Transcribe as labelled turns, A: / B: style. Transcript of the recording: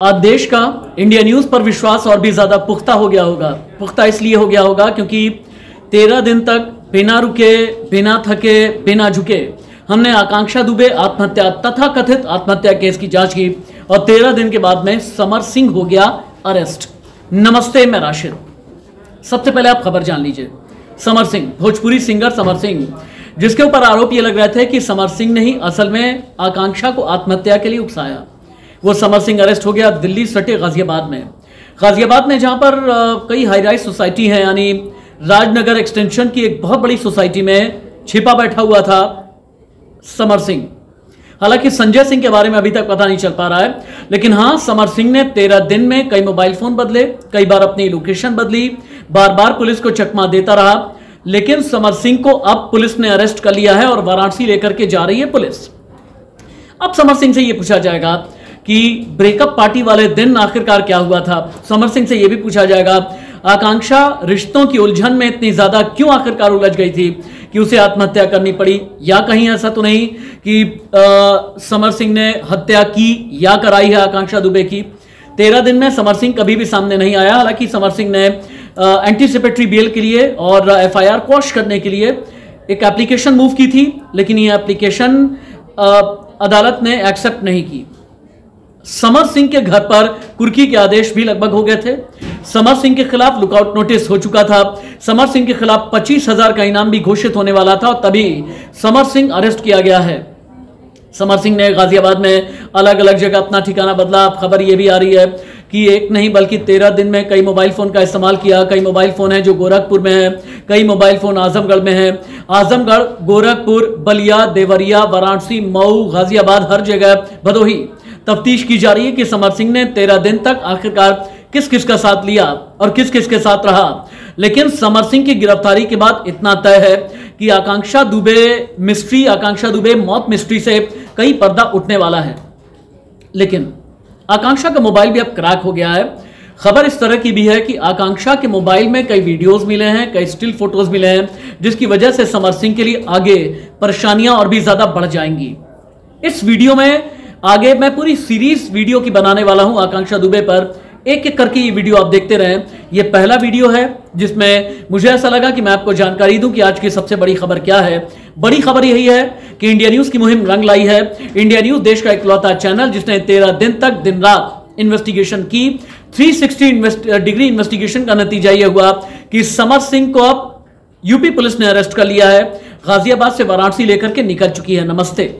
A: आज देश का इंडिया न्यूज़ पर विश्वास और भी ज़्यादा पुख्ता हो गया होगा। पुख्ता इसलिए हो गया होगा क्योंकि तेरह दिन तक बिना रुके, बिना थके, बिना झुके हमने आकांक्षा दुबे, आत्महत्या तथा कथित आत्महत्या केस की जाँच की और तेरह दिन के बाद में समर सिंह हो गया अरेस्ट। नमस्ते, मैं राशिद। सबसे पहले आप खबर जान लीजिए। समर सिंह, भोजपुरी सिंगर समर सिंह, जिसके ऊपर आरोप ये लग रहे थे कि समर सिंह ने ही असल में आकांक्षा को आत्महत्या के लिए उकसाया। वो समर सिंह अरेस्ट हो गया दिल्ली सटे गाजियाबाद में। गाजियाबाद में जहाँ पर कई हाई राइज सोसाइटी है, यानी राजनगर एक्सटेंशन की एक बहुत बड़ी सोसाइटी में छिपा बैठा हुआ था समर सिंह। हालाँकि संजय सिंह के बारे में अभी तक पता नहीं चल पा रहा है, लेकिन हाँ समर सिंह ने तेरह दिन में कई मोबाइल फ़ोन बदले, कई बार अपनी लोकेशन बदली बार बार पुलिस को चकमा देता रहा, लेकिन समर सिंह को अब पुलिस ने अरेस्ट कर लिया है और वाराणसी लेकर के जा रही है पुलिस। अब समर सिंह से यह पूछा जाएगा कि ब्रेकअप पार्टी वाले दिन आखिरकार क्या हुआ था? समर सिंह से यह भी पूछा जाएगा, आकांक्षा रिश्तों की उलझन में इतनी ज़्यादा क्यों आखिरकार उलझ गई थी कि उसे आत्महत्या करनी पड़ी? या कहीं ऐसा तो नहीं कि समर सिंह ने हत्या की या कराई है आकांक्षा दुबे की? तेरह दिन में समर सिंह कभी भी सामने नहीं आया। हालाँकि समर सिंह ने एंटीसिपेटरी बेल के लिए और एफआईआर क्वॉश करने के लिए एक एप्लीकेशन मूव की थी, लेकिन ये एप्लीकेशन अदालत ने एक्सेप्ट नहीं की। समर सिंह के घर पर कुर्की के आदेश भी लगभग हो गए थे। समर सिंह के खिलाफ लुकआउट नोटिस हो चुका था। समर सिंह के खिलाफ पच्चीस हज़ार का इनाम भी घोषित होने वाला था और तभी समर सिंह अरेस्ट किया गया है। समर सिंह ने गाजियाबाद में अलग अलग जगह अपना ठिकाना बदला। खबर यह भी आ रही है कि एक नहीं, बल्कि तेरह दिन में कई मोबाइल फ़ोन का इस्तेमाल किया। कई मोबाइल फ़ोन है जो गोरखपुर में है, कई मोबाइल फ़ोन आजमगढ़ में है। आजमगढ़, गोरखपुर, बलिया, देवरिया, वाराणसी, मऊ, गाजियाबाद, हर जगह भदोही। तफ्तीश की जा रही है कि समर सिंह ने तेरह दिन तक आखिरकार किस किस का साथ लिया और किस किस के साथ रहा। लेकिन समर सिंह की गिरफ्तारी के बाद इतना तय है कि आकांक्षा दुबे मिस्ट्री, आकांक्षा दुबे मौत मिस्ट्री से कई पर्दा उठने वाला है। लेकिन आकांक्षा का मोबाइल भी अब क्रैक हो गया है। खबर इस तरह की भी है कि आकांक्षा के मोबाइल में कई वीडियोस मिले हैं, कई स्टिल फ़ोटोज़ मिले हैं, जिसकी वजह से समर सिंह के लिए आगे परेशानियाँ और भी ज़्यादा बढ़ जाएँगी। इस वीडियो में आगे मैं पूरी सीरीज़ वीडियो की बनाने वाला हूँ आकांक्षा दुबे पर। एक एक करके ये वीडियो आप देखते रहें। ये पहला वीडियो है जिसमें मुझे ऐसा लगा कि मैं आपको जानकारी दूँ कि आज की सबसे बड़ी खबर क्या है। बड़ी खबर यही है कि इंडिया न्यूज़ की मुहिम रंग लाई है। इंडिया न्यूज़ देश का इकलौता चैनल जिसने तेरह दिन तक दिन रात इन्वेस्टिगेशन की। 360 इन्वेस्ट, डिग्री इन्वेस्टिगेशन का नतीजा यह हुआ कि समर सिंह को अब यूपी पुलिस ने अरेस्ट कर लिया है। गाजियाबाद से वाराणसी लेकर के निकल चुकी है नमस्ते।